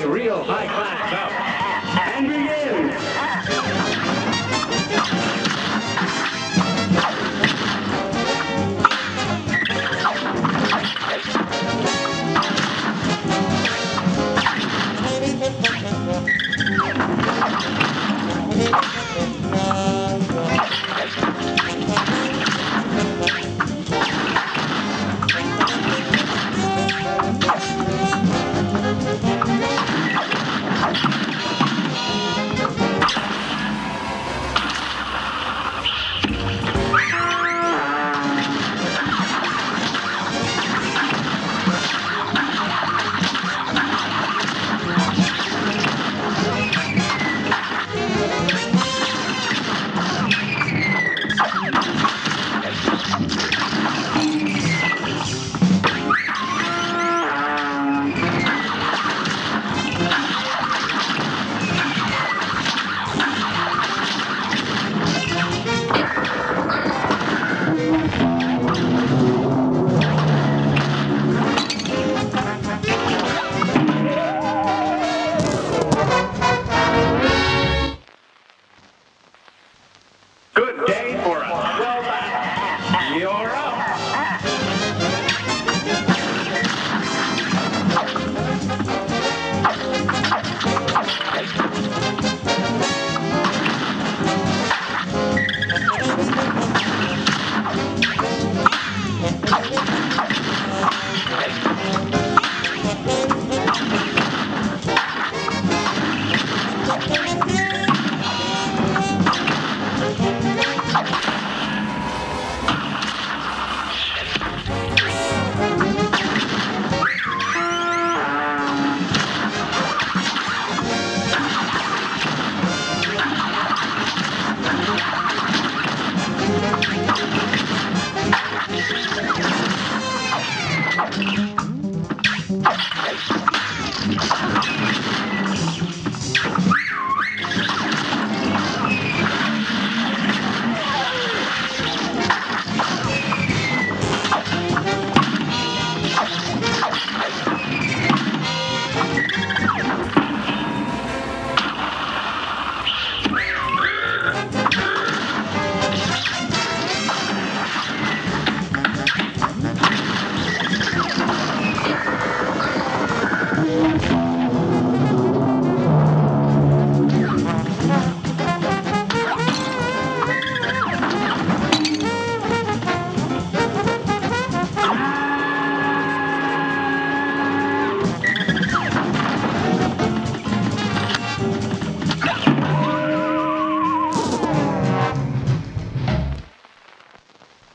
a real high-class bout.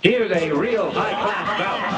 Here's a real high-class bout.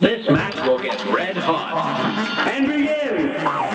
This match will get red hot. And begin!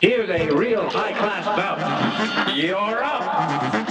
Here's a real high-class bout. You're up.